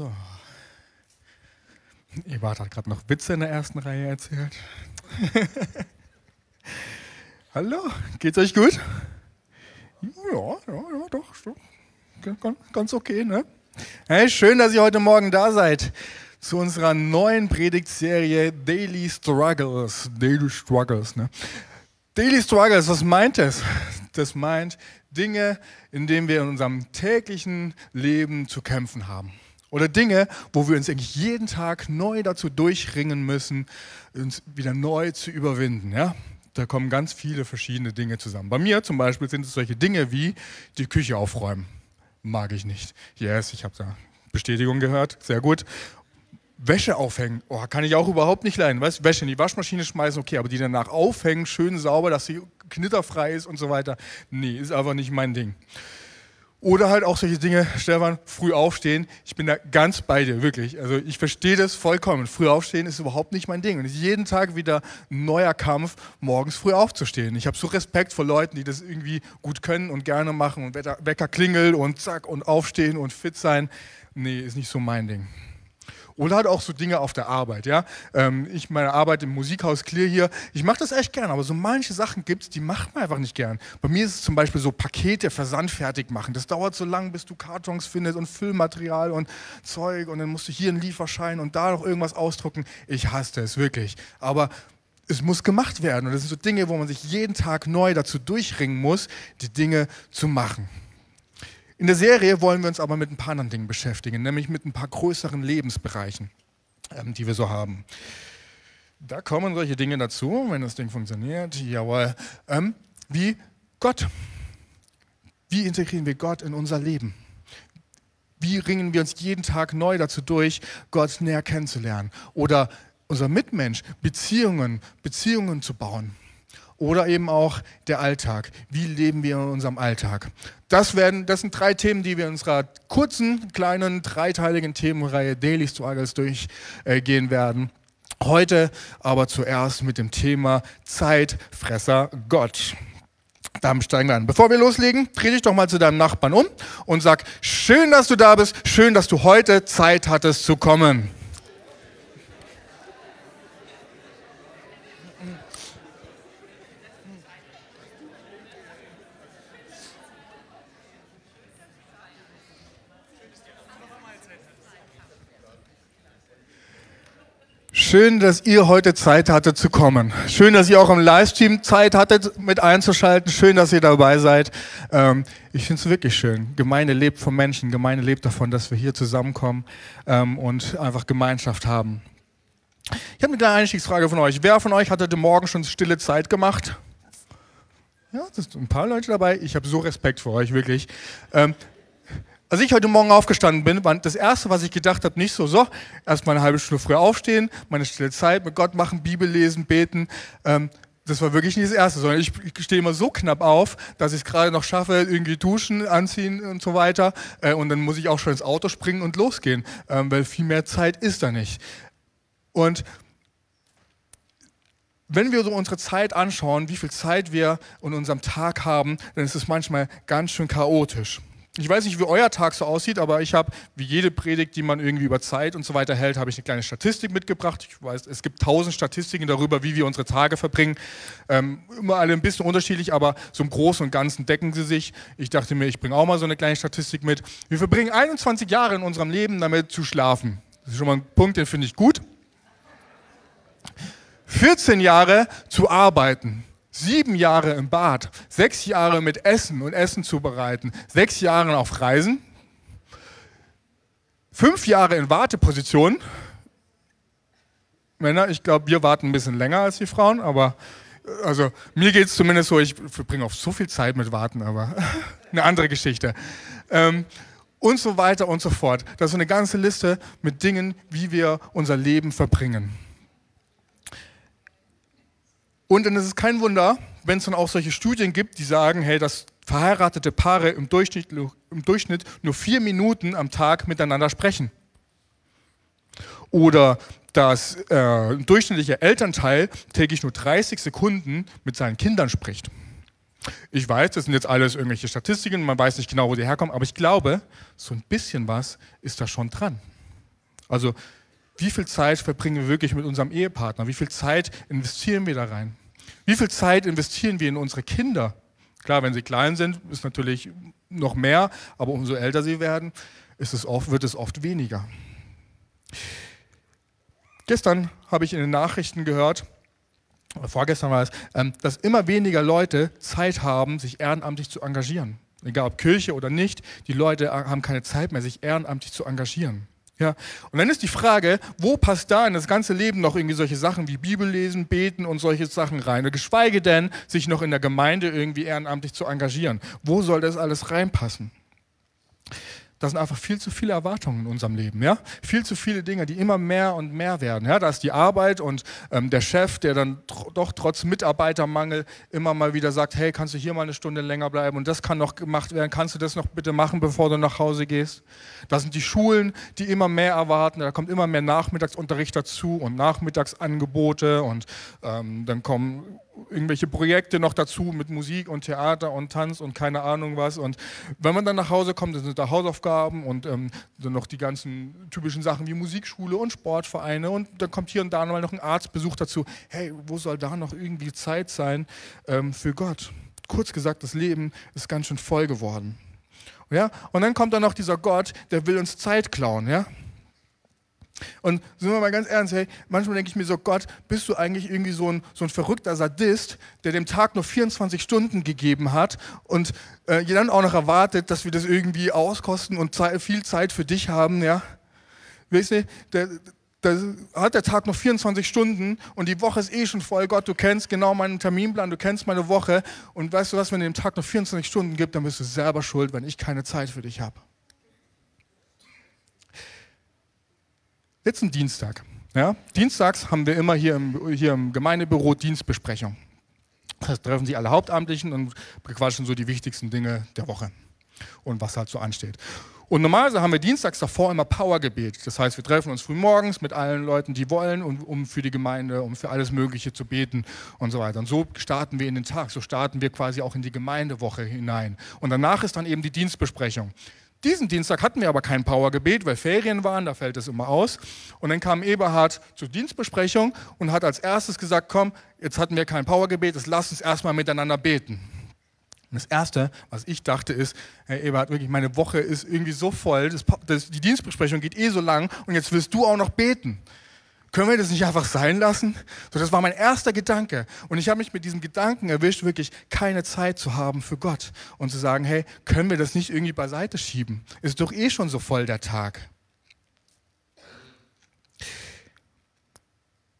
So. Ebert hat gerade noch Witze in der ersten Reihe erzählt. Hallo, geht's euch gut? Ja, ja, ja, doch. Ganz okay, ne? Hey, schön, dass ihr heute Morgen da seid zu unserer neuen Predigtserie Daily Struggles. Daily Struggles, ne? Daily Struggles, was meint das? Das meint Dinge, in denen wir in unserem täglichen Leben zu kämpfen haben. Oder Dinge, wo wir uns eigentlich jeden Tag neu dazu durchringen müssen, uns wieder neu zu überwinden. Ja? Da kommen ganz viele verschiedene Dinge zusammen. Bei mir zum Beispiel sind es solche Dinge wie die Küche aufräumen. Mag ich nicht. Yes, ich habe da Bestätigung gehört. Sehr gut. Wäsche aufhängen, oh, kann ich auch überhaupt nicht leiden. Weißt, Wäsche in die Waschmaschine schmeißen, okay, aber die danach aufhängen, schön sauber, dass sie knitterfrei ist und so weiter. Nee, ist einfach nicht mein Ding. Oder halt auch solche Dinge, Stefan, früh aufstehen. Ich bin da ganz bei dir, wirklich. Also ich verstehe das vollkommen. Früh aufstehen ist überhaupt nicht mein Ding. Und es ist jeden Tag wieder ein neuer Kampf, morgens früh aufzustehen. Ich habe so Respekt vor Leuten, die das irgendwie gut können und gerne machen und Wecker klingelt und zack und aufstehen und fit sein. Nee, ist nicht so mein Ding. Oder halt auch so Dinge auf der Arbeit. Ja? Ähm, ich meine Arbeit im Musikhaus Clear hier, ich mache das echt gern, aber so manche Sachen gibt es, die macht man einfach nicht gern. Bei mir ist es zum Beispiel so Pakete versandfertig machen. Das dauert so lang, bis du Kartons findest und Füllmaterial und Zeug und dann musst du hier einen Lieferschein und da noch irgendwas ausdrucken. Ich hasse es wirklich. Aber es muss gemacht werden. Und das sind so Dinge, wo man sich jeden Tag neu dazu durchringen muss, die Dinge zu machen. In der Serie wollen wir uns aber mit ein paar anderen Dingen beschäftigen, nämlich mit ein paar größeren Lebensbereichen, ähm, die wir so haben. Da kommen solche Dinge dazu, wenn das Ding funktioniert. Jawohl. Ähm, wie Gott. Wie integrieren wir Gott in unser Leben? Wie ringen wir uns jeden Tag neu dazu durch, Gott näher kennenzulernen? Oder unser Mitmensch, Beziehungen, Beziehungen zu bauen. Oder eben auch der Alltag. Wie leben wir in unserem Alltag? Das, werden, das sind drei Themen, die wir in unserer kurzen, kleinen, dreiteiligen Themenreihe Daily Struggles durchgehen werden. Heute aber zuerst mit dem Thema Zeitfresser Gott. Damit steigen wir an. Bevor wir loslegen, dreh dich doch mal zu deinem Nachbarn um und sag, schön, dass du da bist, schön, dass du heute Zeit hattest zu kommen. Schön, dass ihr heute Zeit hattet zu kommen. Schön, dass ihr auch im Livestream Zeit hattet, mit einzuschalten. Schön, dass ihr dabei seid. Ähm, ich finde es wirklich schön. Gemeinde lebt von Menschen. Gemeinde lebt davon, dass wir hier zusammenkommen ähm, und einfach Gemeinschaft haben. Ich habe eine kleine Einstiegsfrage von euch. Wer von euch hat heute Morgen schon stille Zeit gemacht? Ja, es sind ein paar Leute dabei. Ich habe so Respekt vor euch, wirklich. Ähm, als ich heute Morgen aufgestanden bin, war das Erste, was ich gedacht habe, nicht so, so, erstmal eine halbe Stunde früher aufstehen, meine stille Zeit mit Gott machen, Bibel lesen, beten. Ähm, das war wirklich nicht das Erste, sondern ich, ich stehe immer so knapp auf, dass ich es gerade noch schaffe, irgendwie duschen, anziehen und so weiter. Äh, und dann muss ich auch schon ins Auto springen und losgehen, ähm, weil viel mehr Zeit ist da nicht. Und wenn wir so unsere Zeit anschauen, wie viel Zeit wir in unserem Tag haben, dann ist es manchmal ganz schön chaotisch. Ich weiß nicht, wie euer Tag so aussieht, aber ich habe, wie jede Predigt, die man irgendwie über Zeit und so weiter hält, habe ich eine kleine Statistik mitgebracht. Ich weiß, es gibt tausend Statistiken darüber, wie wir unsere Tage verbringen. Ähm, immer alle ein bisschen unterschiedlich, aber so im Großen und Ganzen decken sie sich. Ich dachte mir, ich bringe auch mal so eine kleine Statistik mit. Wir verbringen 21 Jahre in unserem Leben damit zu schlafen. Das ist schon mal ein Punkt, den finde ich gut. 14 Jahre zu arbeiten sieben Jahre im Bad, sechs Jahre mit Essen und Essen zubereiten, sechs Jahre auf Reisen, fünf Jahre in Warteposition. Männer, ich glaube, wir warten ein bisschen länger als die Frauen, aber also mir geht es zumindest so, ich verbringe auch so viel Zeit mit Warten, aber eine andere Geschichte. Ähm, und so weiter und so fort. Das ist eine ganze Liste mit Dingen, wie wir unser Leben verbringen. Und dann ist es kein Wunder, wenn es dann auch solche Studien gibt, die sagen, hey, dass verheiratete Paare im Durchschnitt, im Durchschnitt nur vier Minuten am Tag miteinander sprechen. Oder dass äh, ein durchschnittlicher Elternteil täglich nur 30 Sekunden mit seinen Kindern spricht. Ich weiß, das sind jetzt alles irgendwelche Statistiken, man weiß nicht genau, wo sie herkommen, aber ich glaube, so ein bisschen was ist da schon dran. Also wie viel Zeit verbringen wir wirklich mit unserem Ehepartner? Wie viel Zeit investieren wir da rein? Wie viel Zeit investieren wir in unsere Kinder? Klar, wenn sie klein sind, ist natürlich noch mehr, aber umso älter sie werden, ist es oft, wird es oft weniger. Gestern habe ich in den Nachrichten gehört, vorgestern war es, ähm, dass immer weniger Leute Zeit haben, sich ehrenamtlich zu engagieren. Egal ob Kirche oder nicht, die Leute haben keine Zeit mehr, sich ehrenamtlich zu engagieren. Ja. Und dann ist die Frage, wo passt da in das ganze Leben noch irgendwie solche Sachen wie Bibel lesen, beten und solche Sachen rein? Geschweige denn, sich noch in der Gemeinde irgendwie ehrenamtlich zu engagieren. Wo soll das alles reinpassen? Das sind einfach viel zu viele Erwartungen in unserem Leben, ja? Viel zu viele Dinge, die immer mehr und mehr werden, ja? Da ist die Arbeit und ähm, der Chef, der dann tr doch trotz Mitarbeitermangel immer mal wieder sagt, hey, kannst du hier mal eine Stunde länger bleiben und das kann noch gemacht werden, kannst du das noch bitte machen, bevor du nach Hause gehst? Da sind die Schulen, die immer mehr erwarten, da kommt immer mehr Nachmittagsunterricht dazu und Nachmittagsangebote und ähm, dann kommen irgendwelche Projekte noch dazu mit Musik und Theater und Tanz und keine Ahnung was. Und wenn man dann nach Hause kommt, dann sind da Hausaufgaben und ähm, dann noch die ganzen typischen Sachen wie Musikschule und Sportvereine und dann kommt hier und da mal noch ein Arztbesuch dazu. Hey, wo soll da noch irgendwie Zeit sein ähm, für Gott? Kurz gesagt, das Leben ist ganz schön voll geworden. Ja? Und dann kommt da noch dieser Gott, der will uns Zeit klauen. Ja? Und sind wir mal ganz ernst, hey, manchmal denke ich mir so, Gott, bist du eigentlich irgendwie so ein, so ein verrückter Sadist, der dem Tag nur 24 Stunden gegeben hat und äh, dann auch noch erwartet, dass wir das irgendwie auskosten und Zeit, viel Zeit für dich haben, ja? Weißt du, der, da hat der Tag noch 24 Stunden und die Woche ist eh schon voll. Gott, du kennst genau meinen Terminplan, du kennst meine Woche. Und weißt du was, wenn er dem Tag noch 24 Stunden gibt, dann bist du selber schuld, wenn ich keine Zeit für dich habe. Jetzt ein Dienstag. Ja? Dienstags haben wir immer hier im, hier im Gemeindebüro Dienstbesprechung. Das treffen sich alle Hauptamtlichen und bequatschen so die wichtigsten Dinge der Woche und was halt so ansteht. Und normalerweise haben wir dienstags davor immer Powergebet. Das heißt, wir treffen uns früh morgens mit allen Leuten, die wollen, um, um für die Gemeinde, um für alles Mögliche zu beten und so weiter. Und so starten wir in den Tag, so starten wir quasi auch in die Gemeindewoche hinein. Und danach ist dann eben die Dienstbesprechung. Diesen Dienstag hatten wir aber kein Powergebet, weil Ferien waren, da fällt es immer aus. Und dann kam Eberhard zur Dienstbesprechung und hat als erstes gesagt, komm, jetzt hatten wir kein Powergebet, jetzt lass uns erstmal miteinander beten. Und das Erste, was ich dachte, ist, Herr Eberhard, wirklich, meine Woche ist irgendwie so voll, das, das, die Dienstbesprechung geht eh so lang und jetzt willst du auch noch beten. Können wir das nicht einfach sein lassen? So, das war mein erster Gedanke. Und ich habe mich mit diesem Gedanken erwischt, wirklich keine Zeit zu haben für Gott und zu sagen, hey, können wir das nicht irgendwie beiseite schieben? Ist doch eh schon so voll der Tag.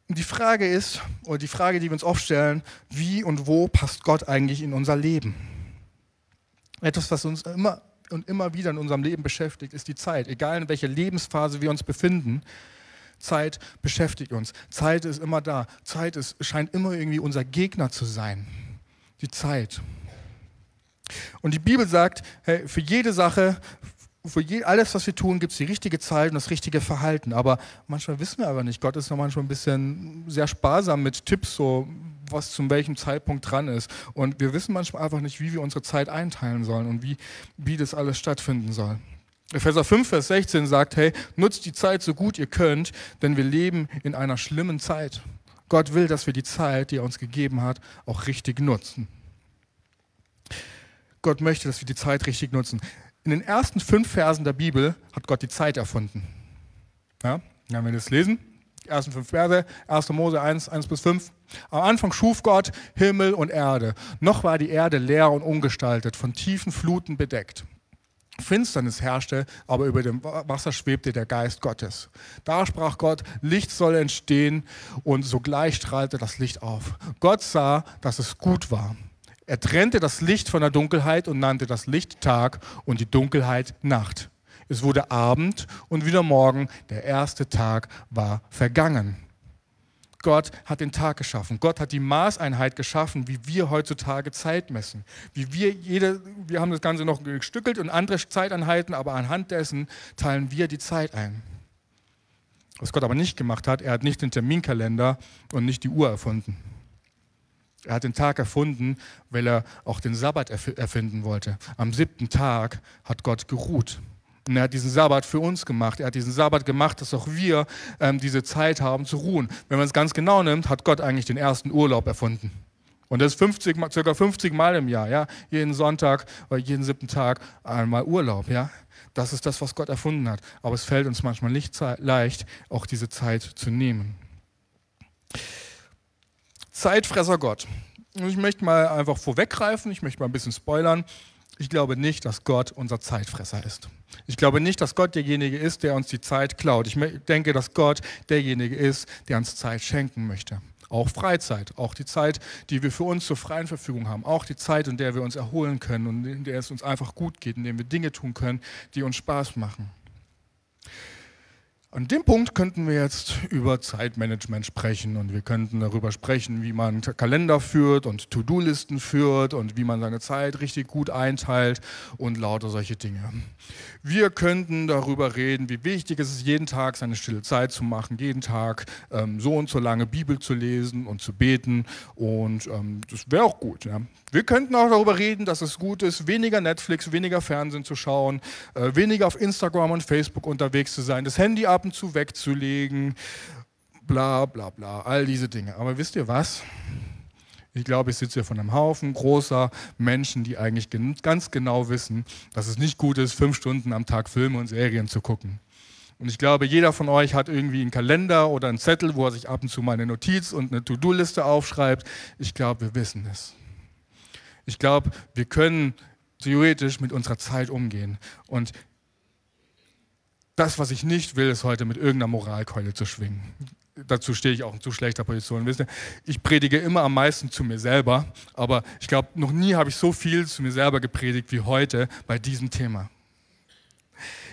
Die Frage ist, oder die Frage, die wir uns oft stellen, wie und wo passt Gott eigentlich in unser Leben? Etwas, was uns immer und immer wieder in unserem Leben beschäftigt, ist die Zeit. Egal in welcher Lebensphase wir uns befinden, Zeit beschäftigt uns. Zeit ist immer da. Zeit ist, scheint immer irgendwie unser Gegner zu sein. Die Zeit. Und die Bibel sagt, hey, für jede Sache, für je, alles, was wir tun, gibt es die richtige Zeit und das richtige Verhalten. Aber manchmal wissen wir aber nicht. Gott ist noch manchmal ein bisschen sehr sparsam mit Tipps, so was zum welchem Zeitpunkt dran ist. Und wir wissen manchmal einfach nicht, wie wir unsere Zeit einteilen sollen und wie, wie das alles stattfinden soll. Epheser 5, Vers 16 sagt, hey, nutzt die Zeit so gut ihr könnt, denn wir leben in einer schlimmen Zeit. Gott will, dass wir die Zeit, die er uns gegeben hat, auch richtig nutzen. Gott möchte, dass wir die Zeit richtig nutzen. In den ersten fünf Versen der Bibel hat Gott die Zeit erfunden. Ja, wenn wir das lesen, die ersten fünf Verse, 1. Mose 1, 1 bis 5. Am Anfang schuf Gott Himmel und Erde. Noch war die Erde leer und ungestaltet, von tiefen Fluten bedeckt. Finsternis herrschte, aber über dem Wasser schwebte der Geist Gottes. Da sprach Gott, Licht soll entstehen und sogleich strahlte das Licht auf. Gott sah, dass es gut war. Er trennte das Licht von der Dunkelheit und nannte das Licht Tag und die Dunkelheit Nacht. Es wurde Abend und wieder Morgen, der erste Tag war vergangen. Gott hat den Tag geschaffen. Gott hat die Maßeinheit geschaffen, wie wir heutzutage Zeit messen. Wie wir jede, wir haben das Ganze noch gestückelt und andere Zeiteinheiten, aber anhand dessen teilen wir die Zeit ein. Was Gott aber nicht gemacht hat, er hat nicht den Terminkalender und nicht die Uhr erfunden. Er hat den Tag erfunden, weil er auch den Sabbat erfinden wollte. Am siebten Tag hat Gott geruht. Und er hat diesen Sabbat für uns gemacht. Er hat diesen Sabbat gemacht, dass auch wir ähm, diese Zeit haben zu ruhen. Wenn man es ganz genau nimmt, hat Gott eigentlich den ersten Urlaub erfunden. Und das ist 50, circa 50 Mal im Jahr, ja. Jeden Sonntag oder jeden siebten Tag einmal Urlaub, ja. Das ist das, was Gott erfunden hat. Aber es fällt uns manchmal nicht leicht, auch diese Zeit zu nehmen. Zeitfresser Gott. Ich möchte mal einfach vorweggreifen, ich möchte mal ein bisschen spoilern. Ich glaube nicht, dass Gott unser Zeitfresser ist. Ich glaube nicht, dass Gott derjenige ist, der uns die Zeit klaut. Ich denke, dass Gott derjenige ist, der uns Zeit schenken möchte. Auch Freizeit, auch die Zeit, die wir für uns zur freien Verfügung haben, auch die Zeit, in der wir uns erholen können und in der es uns einfach gut geht, in der wir Dinge tun können, die uns Spaß machen. An dem Punkt könnten wir jetzt über Zeitmanagement sprechen und wir könnten darüber sprechen, wie man Kalender führt und To-Do-Listen führt und wie man seine Zeit richtig gut einteilt und lauter solche Dinge. Wir könnten darüber reden, wie wichtig es ist, jeden Tag seine stille Zeit zu machen, jeden Tag ähm, so und so lange Bibel zu lesen und zu beten und ähm, das wäre auch gut. Ja. Wir könnten auch darüber reden, dass es gut ist, weniger Netflix, weniger Fernsehen zu schauen, äh, weniger auf Instagram und Facebook unterwegs zu sein, das Handy ab und zu wegzulegen, bla bla bla, all diese Dinge. Aber wisst ihr was? Ich glaube, ich sitze hier von einem Haufen großer Menschen, die eigentlich ganz genau wissen, dass es nicht gut ist, fünf Stunden am Tag Filme und Serien zu gucken. Und ich glaube, jeder von euch hat irgendwie einen Kalender oder einen Zettel, wo er sich ab und zu mal eine Notiz und eine To-Do-Liste aufschreibt. Ich glaube, wir wissen es. Ich glaube, wir können theoretisch mit unserer Zeit umgehen. Und das, was ich nicht will, ist heute mit irgendeiner Moralkeule zu schwingen. Dazu stehe ich auch in zu schlechter Position. Wisst ihr, ich predige immer am meisten zu mir selber, aber ich glaube, noch nie habe ich so viel zu mir selber gepredigt wie heute bei diesem Thema.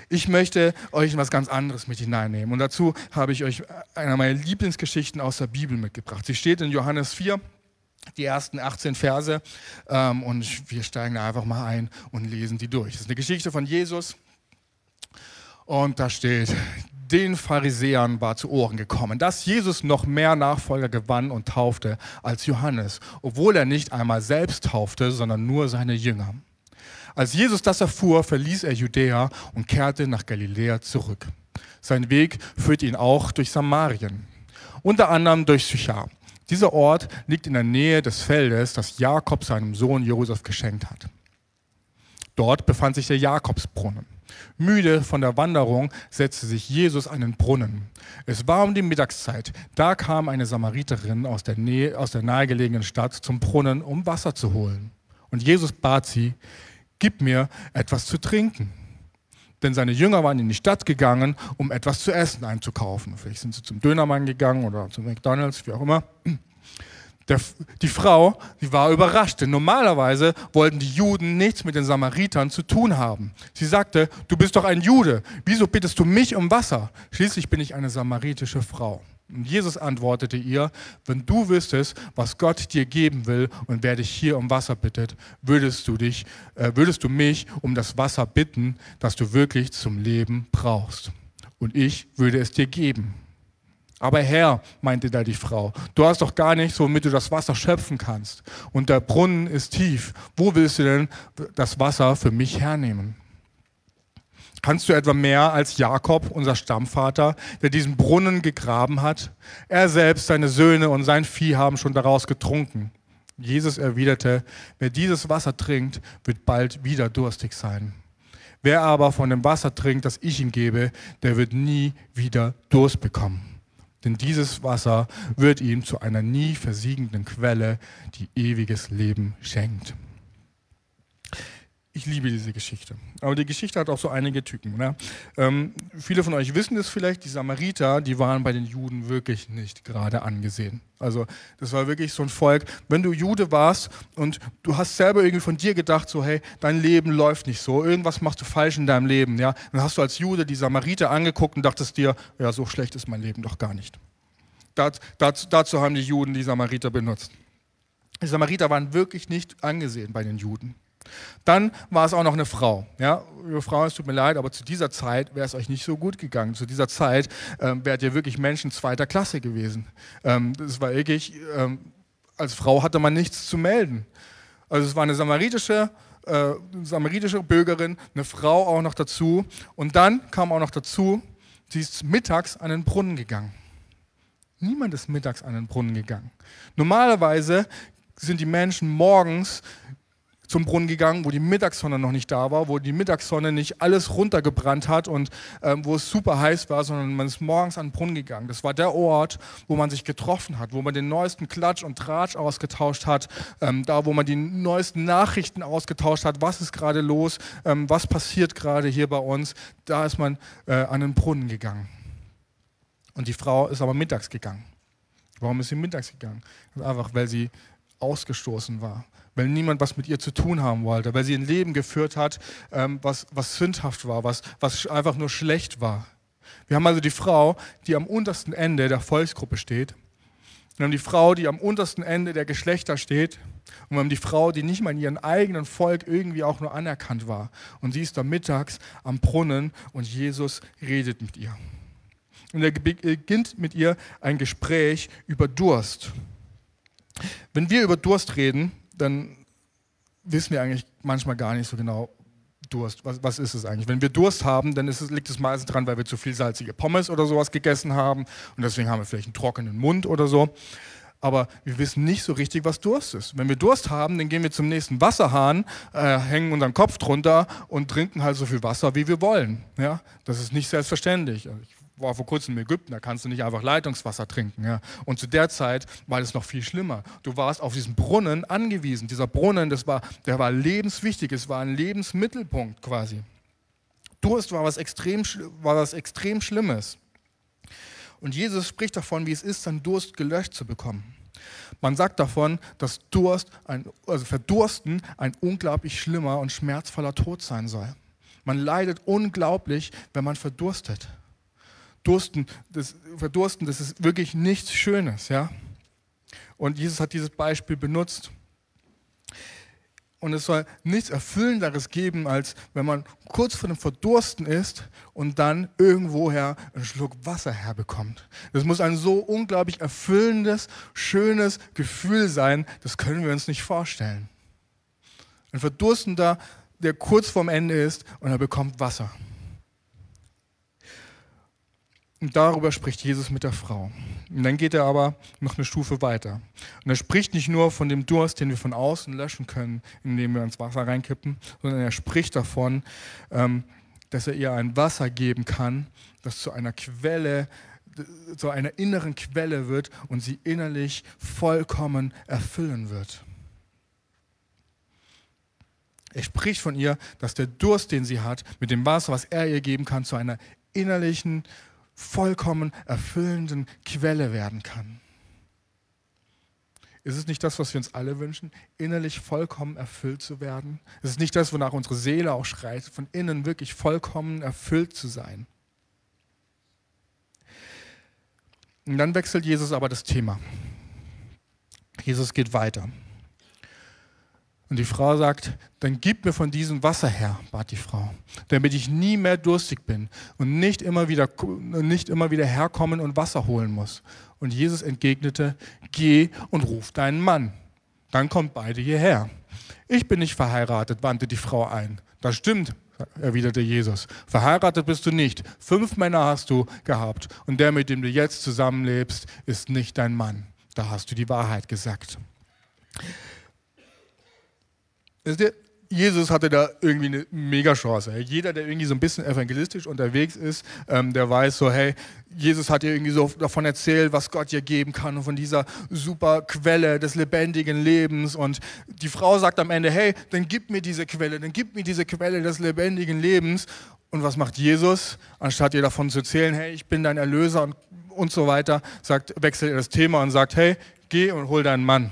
Ich möchte euch in was ganz anderes mit hineinnehmen. Und dazu habe ich euch eine meiner Lieblingsgeschichten aus der Bibel mitgebracht. Sie steht in Johannes 4, die ersten 18 Verse ähm, und wir steigen da einfach mal ein und lesen die durch. Das ist eine Geschichte von Jesus und da steht, den Pharisäern war zu Ohren gekommen, dass Jesus noch mehr Nachfolger gewann und taufte als Johannes, obwohl er nicht einmal selbst taufte, sondern nur seine Jünger. Als Jesus das erfuhr, verließ er Judäa und kehrte nach Galiläa zurück. Sein Weg führte ihn auch durch Samarien, unter anderem durch Sychar. Dieser Ort liegt in der Nähe des Feldes, das Jakob seinem Sohn Josef geschenkt hat. Dort befand sich der Jakobsbrunnen. Müde von der Wanderung setzte sich Jesus an den Brunnen. Es war um die Mittagszeit. Da kam eine Samariterin aus der, Nähe, aus der nahegelegenen Stadt zum Brunnen, um Wasser zu holen. Und Jesus bat sie, gib mir etwas zu trinken. Denn seine Jünger waren in die Stadt gegangen, um etwas zu essen einzukaufen. Vielleicht sind sie zum Dönermann gegangen oder zum McDonalds, wie auch immer. Der, die Frau, die war überrascht, denn normalerweise wollten die Juden nichts mit den Samaritern zu tun haben. Sie sagte, du bist doch ein Jude, wieso bittest du mich um Wasser? Schließlich bin ich eine samaritische Frau. Und Jesus antwortete ihr, wenn du wüsstest, was Gott dir geben will und wer dich hier um Wasser bittet, würdest du, dich, äh, würdest du mich um das Wasser bitten, das du wirklich zum Leben brauchst. Und ich würde es dir geben. Aber Herr, meinte da die Frau, du hast doch gar nichts, womit du das Wasser schöpfen kannst. Und der Brunnen ist tief. Wo willst du denn das Wasser für mich hernehmen? Kannst du etwa mehr als Jakob, unser Stammvater, der diesen Brunnen gegraben hat? Er selbst, seine Söhne und sein Vieh haben schon daraus getrunken. Jesus erwiderte, wer dieses Wasser trinkt, wird bald wieder durstig sein. Wer aber von dem Wasser trinkt, das ich ihm gebe, der wird nie wieder Durst bekommen. Denn dieses Wasser wird ihm zu einer nie versiegenden Quelle, die ewiges Leben schenkt. Ich liebe diese Geschichte. Aber die Geschichte hat auch so einige Typen. Ne? Ähm, viele von euch wissen es vielleicht, die Samariter, die waren bei den Juden wirklich nicht gerade angesehen. Also das war wirklich so ein Volk, wenn du Jude warst und du hast selber irgendwie von dir gedacht, so hey, dein Leben läuft nicht so, irgendwas machst du falsch in deinem Leben. Ja? Dann hast du als Jude die Samariter angeguckt und dachtest dir, ja, so schlecht ist mein Leben doch gar nicht. Das, dazu, dazu haben die Juden die Samariter benutzt. Die Samariter waren wirklich nicht angesehen bei den Juden. Dann war es auch noch eine Frau. Ja, liebe Frauen, es tut mir leid, aber zu dieser Zeit wäre es euch nicht so gut gegangen. Zu dieser Zeit ähm, wärt ihr wirklich Menschen zweiter Klasse gewesen. Ähm, das war wirklich, ähm, als Frau hatte man nichts zu melden. Also es war eine samaritische äh, samaritische Bürgerin, eine Frau auch noch dazu. Und dann kam auch noch dazu, sie ist mittags an den Brunnen gegangen. Niemand ist mittags an den Brunnen gegangen. Normalerweise sind die Menschen morgens zum Brunnen gegangen, wo die Mittagssonne noch nicht da war, wo die Mittagssonne nicht alles runtergebrannt hat und ähm, wo es super heiß war, sondern man ist morgens an den Brunnen gegangen. Das war der Ort, wo man sich getroffen hat, wo man den neuesten Klatsch und Tratsch ausgetauscht hat, ähm, da wo man die neuesten Nachrichten ausgetauscht hat, was ist gerade los, ähm, was passiert gerade hier bei uns. Da ist man äh, an den Brunnen gegangen. Und die Frau ist aber mittags gegangen. Warum ist sie mittags gegangen? Einfach, weil sie ausgestoßen war, weil niemand was mit ihr zu tun haben wollte, weil sie ein Leben geführt hat, ähm, was, was sündhaft war, was, was einfach nur schlecht war. Wir haben also die Frau, die am untersten Ende der Volksgruppe steht. Wir haben die Frau, die am untersten Ende der Geschlechter steht. Und wir haben die Frau, die nicht mal in ihrem eigenen Volk irgendwie auch nur anerkannt war. Und sie ist da mittags am Brunnen und Jesus redet mit ihr. Und er beginnt mit ihr ein Gespräch über Durst. Wenn wir über Durst reden, dann wissen wir eigentlich manchmal gar nicht so genau, Durst, was, was ist es eigentlich? Wenn wir Durst haben, dann es, liegt es meistens daran, weil wir zu viel salzige Pommes oder sowas gegessen haben und deswegen haben wir vielleicht einen trockenen Mund oder so. Aber wir wissen nicht so richtig, was Durst ist. Wenn wir Durst haben, dann gehen wir zum nächsten Wasserhahn, äh, hängen unseren Kopf drunter und trinken halt so viel Wasser, wie wir wollen. Ja? Das ist nicht selbstverständlich. Also ich war vor kurzem in Ägypten, da kannst du nicht einfach Leitungswasser trinken. Ja. Und zu der Zeit war das noch viel schlimmer. Du warst auf diesen Brunnen angewiesen. Dieser Brunnen, das war, der war lebenswichtig, es war ein Lebensmittelpunkt quasi. Durst war was extrem, war was extrem Schlimmes. Und Jesus spricht davon, wie es ist, seinen Durst gelöscht zu bekommen. Man sagt davon, dass Durst, ein, also Verdursten ein unglaublich schlimmer und schmerzvoller Tod sein soll. Man leidet unglaublich, wenn man verdurstet. Dursten, das, Verdursten, das ist wirklich nichts Schönes. Ja? Und Jesus hat dieses Beispiel benutzt. Und es soll nichts Erfüllenderes geben, als wenn man kurz vor dem Verdursten ist und dann irgendwoher einen Schluck Wasser herbekommt. Das muss ein so unglaublich erfüllendes, schönes Gefühl sein, das können wir uns nicht vorstellen. Ein Verdurstender, der kurz vorm Ende ist und er bekommt Wasser. Und darüber spricht Jesus mit der Frau. Und dann geht er aber noch eine Stufe weiter. Und er spricht nicht nur von dem Durst, den wir von außen löschen können, indem wir ins Wasser reinkippen, sondern er spricht davon, ähm, dass er ihr ein Wasser geben kann, das zu einer Quelle, zu einer inneren Quelle wird und sie innerlich vollkommen erfüllen wird. Er spricht von ihr, dass der Durst, den sie hat, mit dem Wasser, was er ihr geben kann, zu einer innerlichen vollkommen erfüllenden Quelle werden kann. Ist es nicht das, was wir uns alle wünschen, innerlich vollkommen erfüllt zu werden? Ist es nicht das, wonach unsere Seele auch schreit, von innen wirklich vollkommen erfüllt zu sein? Und dann wechselt Jesus aber das Thema. Jesus geht weiter. Und die Frau sagt, dann gib mir von diesem Wasser her, bat die Frau, damit ich nie mehr durstig bin und nicht immer wieder, nicht immer wieder herkommen und Wasser holen muss. Und Jesus entgegnete, geh und ruf deinen Mann. Dann kommt beide hierher. Ich bin nicht verheiratet, wandte die Frau ein. Das stimmt, erwiderte Jesus. Verheiratet bist du nicht. Fünf Männer hast du gehabt. Und der, mit dem du jetzt zusammenlebst, ist nicht dein Mann. Da hast du die Wahrheit gesagt. Jesus hatte da irgendwie eine mega Chance. Jeder, der irgendwie so ein bisschen evangelistisch unterwegs ist, ähm, der weiß so, hey, Jesus hat dir irgendwie so davon erzählt, was Gott dir geben kann und von dieser super Quelle des lebendigen Lebens. Und die Frau sagt am Ende, hey, dann gib mir diese Quelle, dann gib mir diese Quelle des lebendigen Lebens. Und was macht Jesus? Anstatt ihr davon zu erzählen, hey, ich bin dein Erlöser und, und so weiter, sagt, wechselt er das Thema und sagt, hey, geh und hol deinen Mann.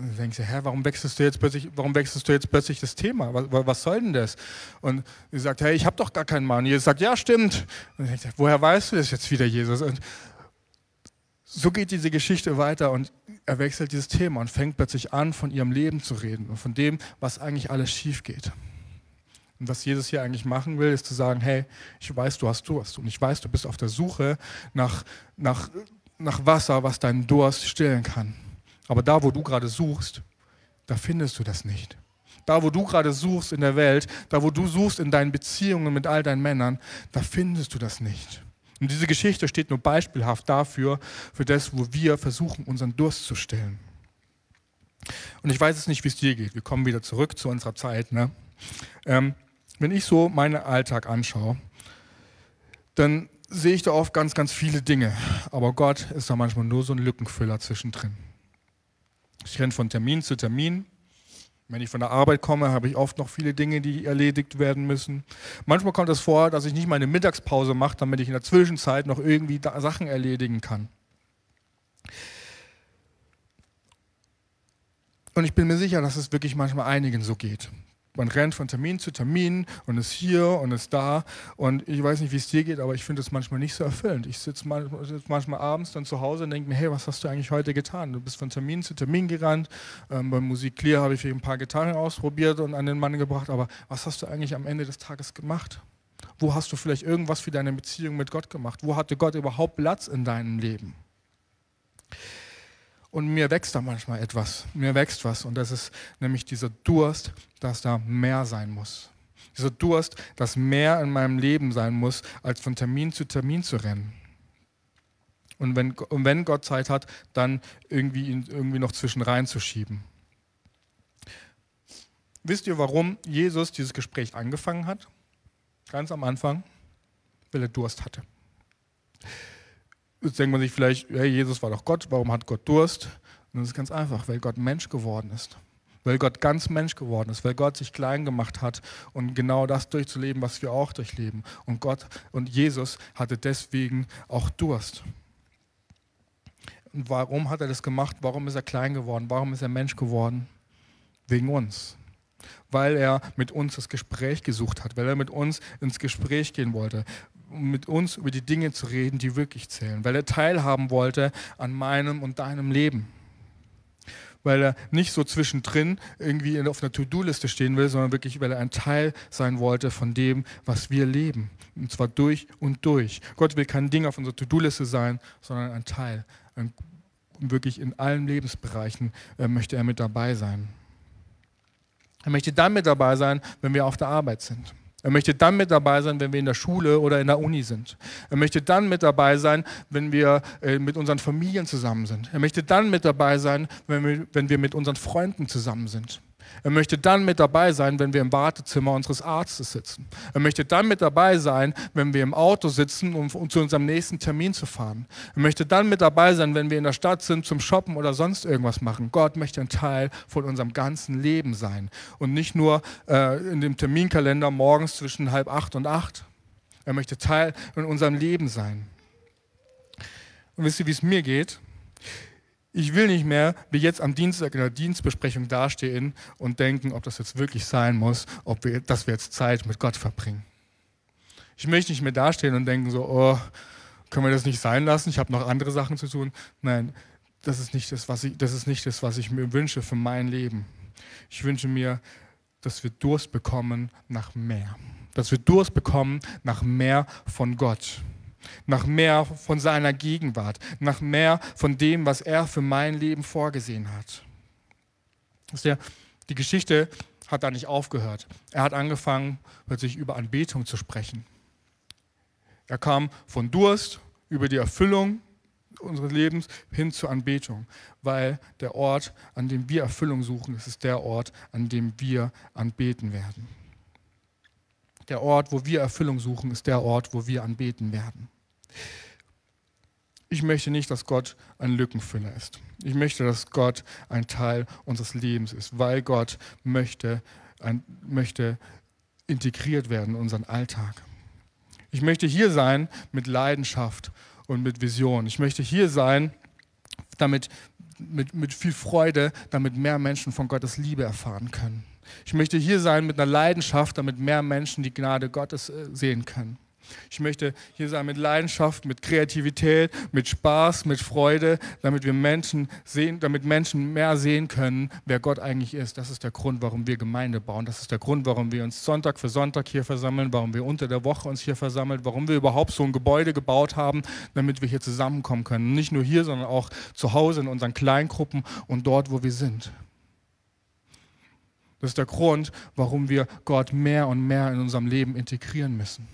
Denkst du, hä, warum wechselst du jetzt plötzlich, warum wechselst du jetzt plötzlich das Thema? Was, was soll denn das? Und sie sagt, hey, ich habe doch gar keinen Mann. Jesus sagt, ja, stimmt. Und ich denke, woher weißt du das jetzt wieder, Jesus? Und so geht diese Geschichte weiter und er wechselt dieses Thema und fängt plötzlich an, von ihrem Leben zu reden und von dem, was eigentlich alles schief geht. Und was Jesus hier eigentlich machen will, ist zu sagen, hey, ich weiß, du hast Durst und ich weiß, du bist auf der Suche nach, nach, nach Wasser, was deinen Durst stillen kann. Aber da, wo du gerade suchst, da findest du das nicht. Da, wo du gerade suchst in der Welt, da, wo du suchst in deinen Beziehungen mit all deinen Männern, da findest du das nicht. Und diese Geschichte steht nur beispielhaft dafür, für das, wo wir versuchen, unseren Durst zu stillen. Und ich weiß es nicht, wie es dir geht. Wir kommen wieder zurück zu unserer Zeit. Ne? Ähm, wenn ich so meinen Alltag anschaue, dann sehe ich da oft ganz, ganz viele Dinge. Aber Gott ist da manchmal nur so ein Lückenfüller zwischendrin. Ich renne von Termin zu Termin. Wenn ich von der Arbeit komme, habe ich oft noch viele Dinge, die erledigt werden müssen. Manchmal kommt es vor, dass ich nicht meine Mittagspause mache, damit ich in der Zwischenzeit noch irgendwie Sachen erledigen kann. Und ich bin mir sicher, dass es wirklich manchmal einigen so geht. Man rennt von Termin zu Termin und ist hier und ist da. Und ich weiß nicht, wie es dir geht, aber ich finde es manchmal nicht so erfüllend. Ich sitze manchmal, sitz manchmal, abends dann zu Hause und denke mir, hey, was hast du eigentlich heute getan? Du bist von Termin zu Termin gerannt. Ähm, beim Musik Clear habe ich ein paar Gitarren ausprobiert und an den Mann gebracht. Aber was hast du eigentlich am Ende des Tages gemacht? Wo hast du vielleicht irgendwas für deine Beziehung mit Gott gemacht? Wo hatte Gott überhaupt Platz in deinem Leben? Und mir wächst da manchmal etwas, mir wächst was. Und das ist nämlich dieser Durst, dass da mehr sein muss. Dieser Durst, dass mehr in meinem Leben sein muss, als von Termin zu Termin zu rennen. Und wenn, und wenn Gott Zeit hat, dann irgendwie ihn irgendwie noch zwischen reinzuschieben. Wisst ihr, warum Jesus dieses Gespräch angefangen hat? Ganz am Anfang, weil er Durst hatte. Jetzt denkt man sich vielleicht, hey, Jesus war doch Gott, warum hat Gott Durst? Und das ist ganz einfach, weil Gott Mensch geworden ist. Weil Gott ganz Mensch geworden ist, weil Gott sich klein gemacht hat und genau das durchzuleben, was wir auch durchleben. Und Gott und Jesus hatte deswegen auch Durst. Und warum hat er das gemacht? Warum ist er klein geworden? Warum ist er Mensch geworden? Wegen uns. Weil er mit uns das Gespräch gesucht hat, weil er mit uns ins Gespräch gehen wollte, um mit uns über die Dinge zu reden, die wirklich zählen, weil er teilhaben wollte an meinem und deinem Leben. Weil er nicht so zwischendrin irgendwie auf einer To-Do-Liste stehen will, sondern wirklich, weil er ein Teil sein wollte von dem, was wir leben. Und zwar durch und durch. Gott will kein Ding auf unserer To-Do-Liste sein, sondern ein Teil. Ein, wirklich in allen Lebensbereichen äh, möchte er mit dabei sein. Er möchte dann mit dabei sein, wenn wir auf der Arbeit sind. Er möchte dann mit dabei sein, wenn wir in der Schule oder in der Uni sind. Er möchte dann mit dabei sein, wenn wir äh, mit unseren Familien zusammen sind. Er möchte dann mit dabei sein, wenn wir, wenn wir mit unseren Freunden zusammen sind. Er möchte dann mit dabei sein, wenn wir im Wartezimmer unseres Arztes sitzen. Er möchte dann mit dabei sein, wenn wir im Auto sitzen, um, zu unserem nächsten Termin zu fahren. Er möchte dann mit dabei sein, wenn wir in der Stadt sind, zum Shoppen oder sonst irgendwas machen. Gott möchte ein Teil von unserem ganzen Leben sein und nicht nur äh, in dem Terminkalender morgens zwischen halb acht und acht. Er möchte Teil in unserem Leben sein. Und wisst ihr, wie es mir geht? Ich will nicht mehr wie jetzt am Dienstag in der Dienstbesprechung dastehen und denken, ob das jetzt wirklich sein muss, ob wir, dass wir jetzt Zeit mit Gott verbringen. Ich möchte nicht mehr dastehen und denken so, oh, können wir das nicht sein lassen? Ich habe noch andere Sachen zu tun. Nein, das ist nicht das, was ich, das ist nicht das, was ich mir wünsche für mein Leben. Ich wünsche mir, dass wir Durst bekommen nach mehr. Dass wir Durst bekommen nach mehr von Gott nach mehr von seiner Gegenwart, nach mehr von dem, was er für mein Leben vorgesehen hat. Die Geschichte hat da nicht aufgehört. Er hat angefangen, plötzlich über Anbetung zu sprechen. Er kam von Durst über die Erfüllung unseres Lebens hin zur Anbetung, weil der Ort, an dem wir Erfüllung suchen, ist der Ort, an dem wir anbeten werden. Der Ort, wo wir Erfüllung suchen, ist der Ort, wo wir anbeten werden. Ich möchte nicht, dass Gott ein Lückenfüller ist. Ich möchte, dass Gott ein Teil unseres Lebens ist, weil Gott möchte, ein, möchte integriert werden in unseren Alltag. Ich möchte hier sein mit Leidenschaft und mit Vision. Ich möchte hier sein, damit mit, mit viel Freude, damit mehr Menschen von Gottes Liebe erfahren können. Ich möchte hier sein mit einer Leidenschaft, damit mehr Menschen die Gnade Gottes äh, sehen können. Ich möchte hier sein mit Leidenschaft, mit Kreativität, mit Spaß, mit Freude, damit wir Menschen sehen, damit Menschen mehr sehen können, wer Gott eigentlich ist. Das ist der Grund, warum wir Gemeinde bauen. Das ist der Grund, warum wir uns Sonntag für Sonntag hier versammeln, warum wir unter der Woche uns hier versammeln, warum wir überhaupt so ein Gebäude gebaut haben, damit wir hier zusammenkommen können. Nicht nur hier, sondern auch zu Hause in unseren Kleingruppen und dort, wo wir sind. Das ist der Grund, warum wir Gott mehr und mehr in unserem Leben integrieren müssen.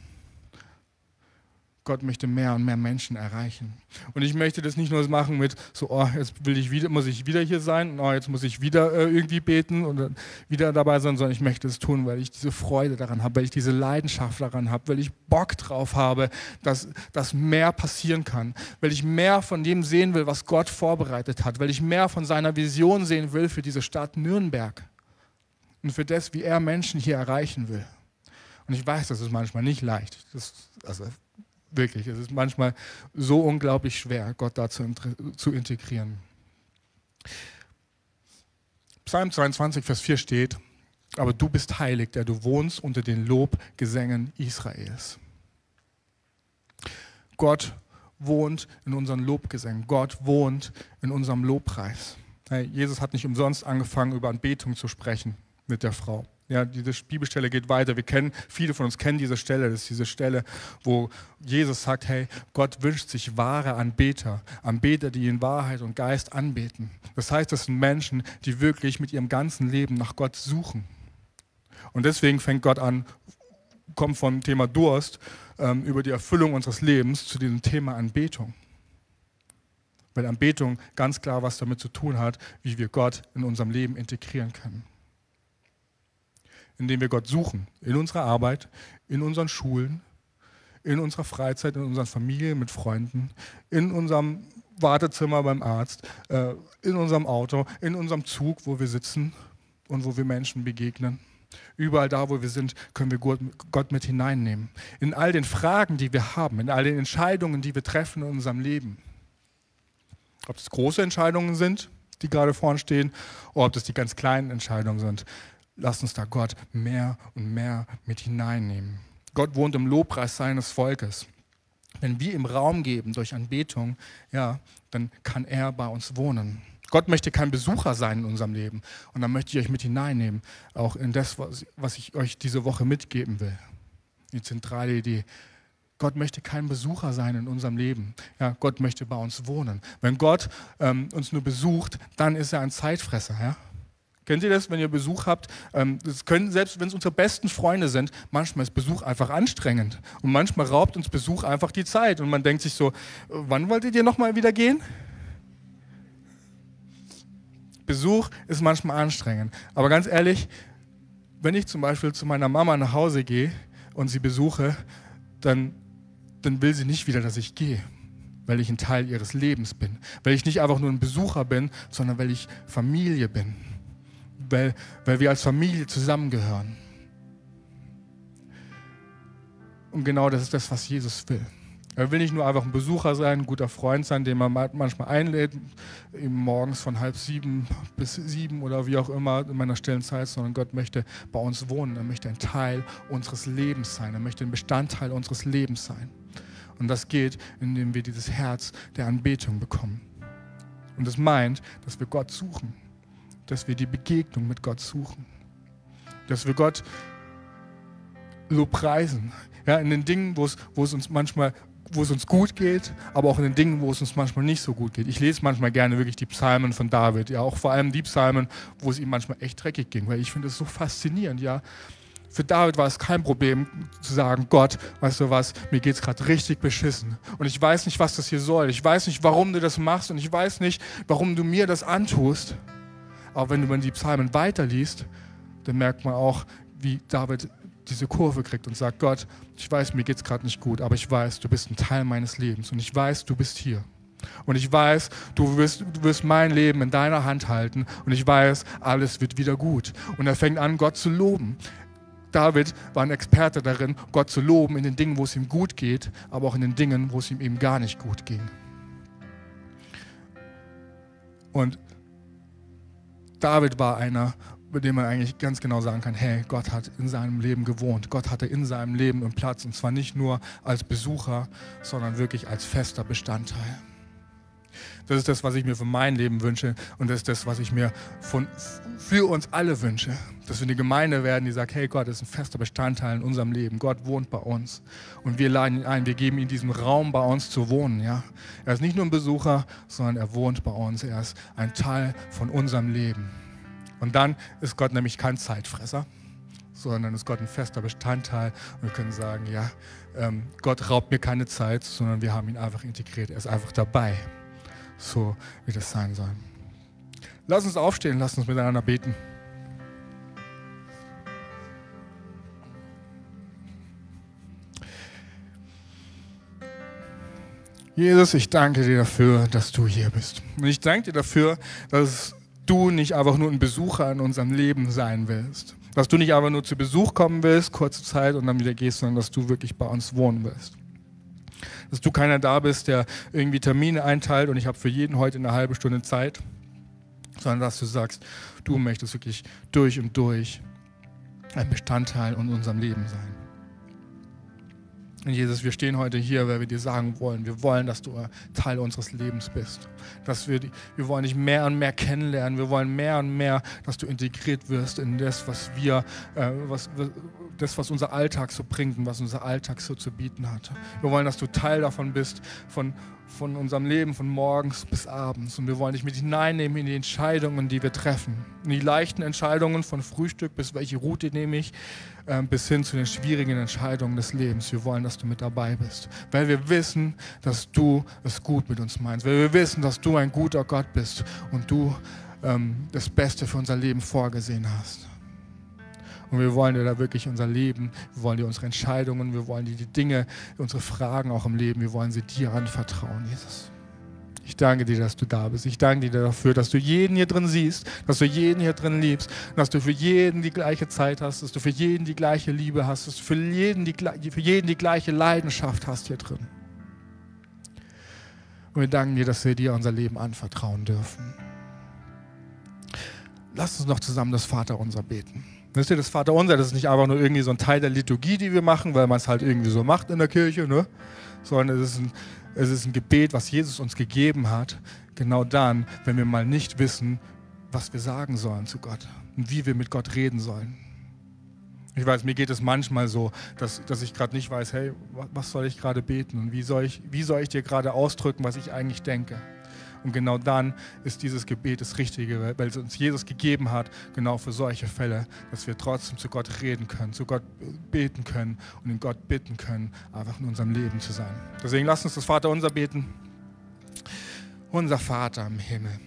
Gott möchte mehr und mehr Menschen erreichen. Und ich möchte das nicht nur machen mit so, oh, jetzt will ich wieder, muss ich wieder hier sein, oh, jetzt muss ich wieder äh, irgendwie beten und wieder dabei sein, sondern ich möchte es tun, weil ich diese Freude daran habe, weil ich diese Leidenschaft daran habe, weil ich Bock drauf habe, dass, dass mehr passieren kann, weil ich mehr von dem sehen will, was Gott vorbereitet hat, weil ich mehr von seiner Vision sehen will für diese Stadt Nürnberg und für das, wie er Menschen hier erreichen will. Und ich weiß, das ist manchmal nicht leicht. Das, also Wirklich, es ist manchmal so unglaublich schwer, Gott da zu, zu integrieren. Psalm 22, Vers 4 steht, aber du bist heilig, der du wohnst unter den Lobgesängen Israels. Gott wohnt in unseren Lobgesängen. Gott wohnt in unserem Lobpreis. Jesus hat nicht umsonst angefangen, über Anbetung zu sprechen mit der Frau. Ja, diese Bibelstelle geht weiter. Wir kennen, viele von uns kennen diese Stelle. Das ist diese Stelle, wo Jesus sagt, hey, Gott wünscht sich wahre Anbeter. Anbeter, die in Wahrheit und Geist anbeten. Das heißt, das sind Menschen, die wirklich mit ihrem ganzen Leben nach Gott suchen. Und deswegen fängt Gott an, kommt vom Thema Durst ähm, über die Erfüllung unseres Lebens zu diesem Thema Anbetung. Weil Anbetung ganz klar was damit zu tun hat, wie wir Gott in unserem Leben integrieren können indem wir Gott suchen. In unserer Arbeit, in unseren Schulen, in unserer Freizeit, in unseren Familien, mit Freunden, in unserem Wartezimmer beim Arzt, äh, in unserem Auto, in unserem Zug, wo wir sitzen und wo wir Menschen begegnen. Überall da, wo wir sind, können wir Gott mit hineinnehmen. In all den Fragen, die wir haben, in all den Entscheidungen, die wir treffen in unserem Leben. Ob es große Entscheidungen sind, die gerade vorne stehen, oder ob das die ganz kleinen Entscheidungen sind. Lass uns da Gott mehr und mehr mit hineinnehmen. Gott wohnt im Lobpreis seines Volkes. Wenn wir ihm Raum geben durch Anbetung, ja, dann kann er bei uns wohnen. Gott möchte kein Besucher sein in unserem Leben. Und dann möchte ich euch mit hineinnehmen, auch in das, was ich euch diese Woche mitgeben will. Die zentrale Idee. Gott möchte kein Besucher sein in unserem Leben. Ja, Gott möchte bei uns wohnen. Wenn Gott ähm, uns nur besucht, dann ist er ein Zeitfresser. Ja? Kennt ihr das, wenn ihr Besuch habt? Ähm, das können, selbst wenn es unsere besten Freunde sind, manchmal ist Besuch einfach anstrengend. Und manchmal raubt uns Besuch einfach die Zeit. Und man denkt sich so, wann wolltet ihr nochmal wieder gehen? Besuch ist manchmal anstrengend. Aber ganz ehrlich, wenn ich zum Beispiel zu meiner Mama nach Hause gehe und sie besuche, dann, dann will sie nicht wieder, dass ich gehe, weil ich ein Teil ihres Lebens bin. Weil ich nicht einfach nur ein Besucher bin, sondern weil ich Familie bin weil, weil wir als Familie zusammengehören. Und genau das ist das, was Jesus will. Er will nicht nur einfach ein Besucher sein, ein guter Freund sein, den man manchmal einlädt, eben morgens von halb sieben bis sieben oder wie auch immer in meiner stillen Zeit, sondern Gott möchte bei uns wohnen. Er möchte ein Teil unseres Lebens sein. Er möchte ein Bestandteil unseres Lebens sein. Und das geht, indem wir dieses Herz der Anbetung bekommen. Und das meint, dass wir Gott suchen dass wir die Begegnung mit Gott suchen. Dass wir Gott lobpreisen. Ja, in den Dingen, wo es, uns manchmal wo es uns gut geht, aber auch in den Dingen, wo es uns manchmal nicht so gut geht. Ich lese manchmal gerne wirklich die Psalmen von David, ja, auch vor allem die Psalmen, wo es ihm manchmal echt dreckig ging, weil ich finde es so faszinierend, ja. Für David war es kein Problem zu sagen, Gott, weißt du was, mir geht es gerade richtig beschissen und ich weiß nicht, was das hier soll. Ich weiß nicht, warum du das machst und ich weiß nicht, warum du mir das antust. Aber wenn man die Psalmen weiterliest, dann merkt man auch, wie David diese Kurve kriegt und sagt, Gott, ich weiß, mir geht es gerade nicht gut, aber ich weiß, du bist ein Teil meines Lebens und ich weiß, du bist hier. Und ich weiß, du wirst, du wirst mein Leben in deiner Hand halten und ich weiß, alles wird wieder gut. Und er fängt an, Gott zu loben. David war ein Experte darin, Gott zu loben in den Dingen, wo es ihm gut geht, aber auch in den Dingen, wo es ihm eben gar nicht gut ging. Und David war einer, bei dem man eigentlich ganz genau sagen kann, hey, Gott hat in seinem Leben gewohnt. Gott hatte in seinem Leben einen Platz und zwar nicht nur als Besucher, sondern wirklich als fester Bestandteil. Das ist das, was ich mir für mein Leben wünsche und das ist das, was ich mir von, für uns alle wünsche. Dass wir eine Gemeinde werden, die sagt, hey Gott, das ist ein fester Bestandteil in unserem Leben. Gott wohnt bei uns und wir laden ihn ein, wir geben ihm diesen Raum bei uns zu wohnen. Ja? Er ist nicht nur ein Besucher, sondern er wohnt bei uns. Er ist ein Teil von unserem Leben. Und dann ist Gott nämlich kein Zeitfresser, sondern ist Gott ein fester Bestandteil. Und wir können sagen, ja, ähm, Gott raubt mir keine Zeit, sondern wir haben ihn einfach integriert. Er ist einfach dabei, so wie das sein soll. Lass uns aufstehen, lass uns miteinander beten. Jesus, ich danke dir dafür, dass du hier bist. Und ich danke dir dafür, dass du nicht einfach nur ein Besucher in unserem Leben sein willst. Dass du nicht einfach nur zu Besuch kommen willst, kurze Zeit und dann wieder gehst, sondern dass du wirklich bei uns wohnen willst. Dass du keiner da bist, der irgendwie Termine einteilt und ich habe für jeden heute eine halbe Stunde Zeit, sondern dass du sagst, du möchtest wirklich durch und durch ein Bestandteil in unserem Leben sein. Jesus, wir stehen heute hier, weil wir dir sagen wollen, wir wollen, dass du Teil unseres Lebens bist. Dass wir, wir wollen dich mehr und mehr kennenlernen. Wir wollen mehr und mehr, dass du integriert wirst in das, was wir, äh, was, das, was unser Alltag so bringt und was unser Alltag so zu bieten hat. Wir wollen, dass du Teil davon bist, von, von unserem Leben, von morgens bis abends. Und wir wollen dich mit hineinnehmen in die Entscheidungen, die wir treffen. In die leichten Entscheidungen von Frühstück bis welche Route nehme ich, bis hin zu den schwierigen Entscheidungen des Lebens. Wir wollen, dass du mit dabei bist. Weil wir wissen, dass du es gut mit uns meinst. Weil wir wissen, dass du ein guter Gott bist und du ähm, das Beste für unser Leben vorgesehen hast. Und wir wollen dir da wirklich unser Leben, wir wollen dir unsere Entscheidungen, wir wollen dir die Dinge, unsere Fragen auch im Leben, wir wollen sie dir anvertrauen, Jesus. Ich danke dir, dass du da bist. Ich danke dir dafür, dass du jeden hier drin siehst, dass du jeden hier drin liebst, dass du für jeden die gleiche Zeit hast, dass du für jeden die gleiche Liebe hast, dass du für jeden die, für jeden die gleiche Leidenschaft hast hier drin. Und wir danken dir, dass wir dir unser Leben anvertrauen dürfen. Lass uns noch zusammen das Vaterunser beten. Wisst ihr, das Vaterunser, das ist nicht einfach nur irgendwie so ein Teil der Liturgie, die wir machen, weil man es halt irgendwie so macht in der Kirche, ne? sondern es ist, ein, es ist ein Gebet, was Jesus uns gegeben hat, genau dann, wenn wir mal nicht wissen, was wir sagen sollen zu Gott und wie wir mit Gott reden sollen. Ich weiß, mir geht es manchmal so, dass, dass ich gerade nicht weiß, hey, was soll ich gerade beten und wie soll ich, wie soll ich dir gerade ausdrücken, was ich eigentlich denke. Und genau dann ist dieses Gebet das Richtige, weil es uns Jesus gegeben hat, genau für solche Fälle, dass wir trotzdem zu Gott reden können, zu Gott beten können und in Gott bitten können, einfach in unserem Leben zu sein. Deswegen lasst uns das Vater unser beten. Unser Vater im Himmel